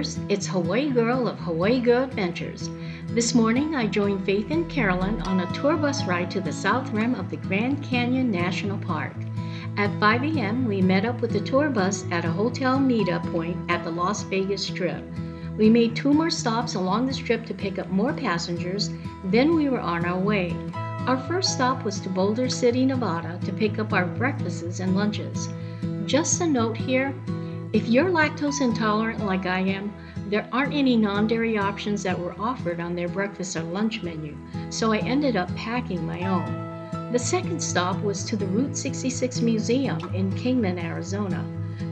It's Hawaii Girl of Hawaii Girl Adventures. This morning I joined Faith and Carolyn on a tour bus ride to the south rim of the Grand Canyon National Park. At 5 a.m., we met up with the tour bus at a hotel meetup point at the Las Vegas Strip. We made two more stops along the strip to pick up more passengers, then we were on our way. Our first stop was to Boulder City, Nevada to pick up our breakfasts and lunches. Just a note here if you're lactose intolerant like I am, there aren't any non dairy options that were offered on their breakfast or lunch menu, so I ended up packing my own. The second stop was to the Route 66 Museum in Kingman, Arizona.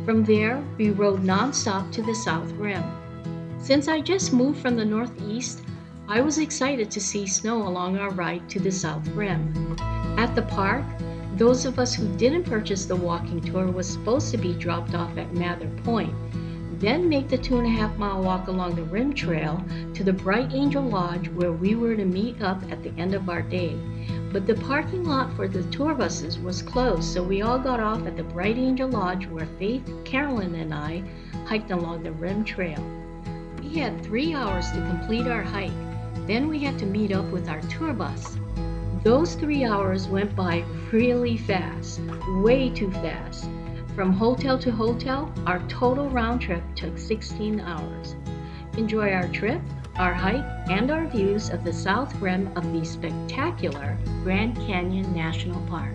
From there, we rode nonstop to the South Rim. Since I just moved from the Northeast, I was excited to see snow along our ride to the South Rim. At the park, those of us who didn't purchase the walking tour was supposed to be dropped off at Mather Point, then make the two and a half mile walk along the Rim Trail to the Bright Angel Lodge where we were to meet up at the end of our day. But the parking lot for the tour buses was closed, so we all got off at the Bright Angel Lodge where Faith, Carolyn, and I hiked along the Rim Trail. We had three hours to complete our hike. Then we had to meet up with our tour bus. Those three hours went by really fast, way too fast. From hotel to hotel, our total round trip took 16 hours. Enjoy our trip, our hike, and our views of the south rim of the spectacular Grand Canyon National Park.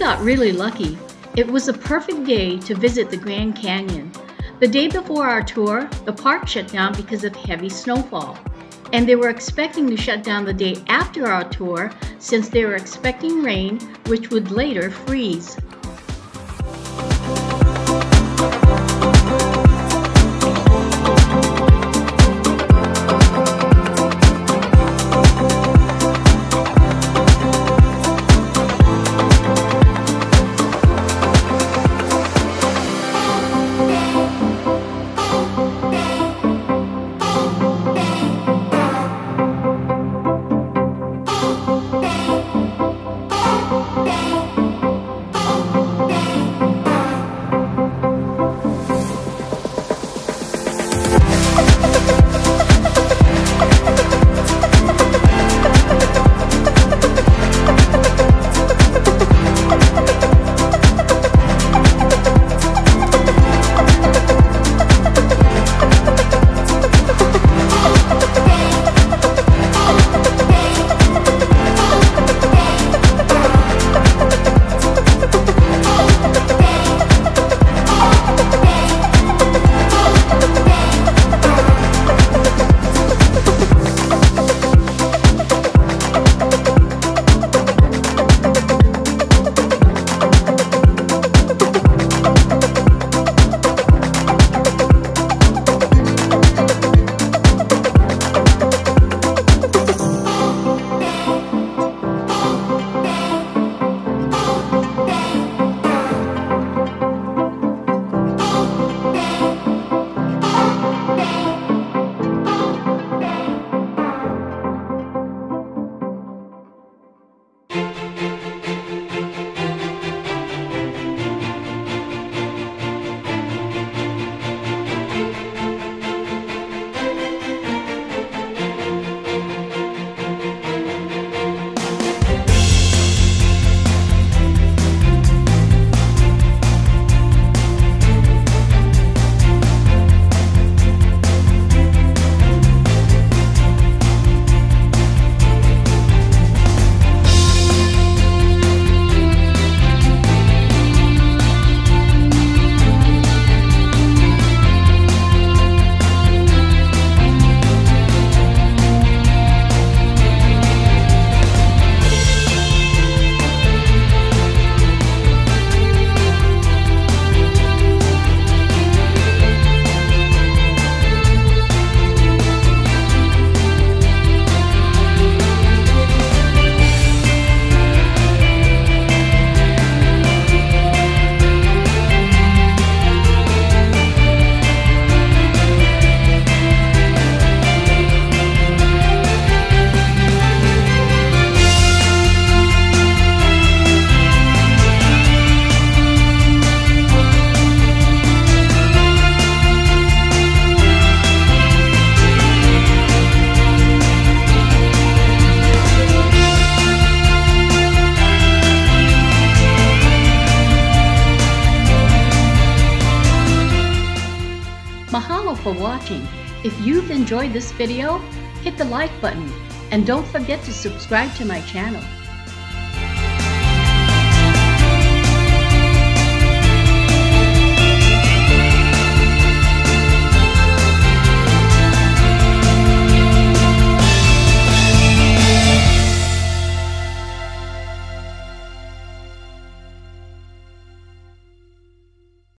got really lucky. It was a perfect day to visit the Grand Canyon. The day before our tour, the park shut down because of heavy snowfall. And they were expecting to shut down the day after our tour since they were expecting rain, which would later freeze. For watching. If you've enjoyed this video, hit the like button and don't forget to subscribe to my channel.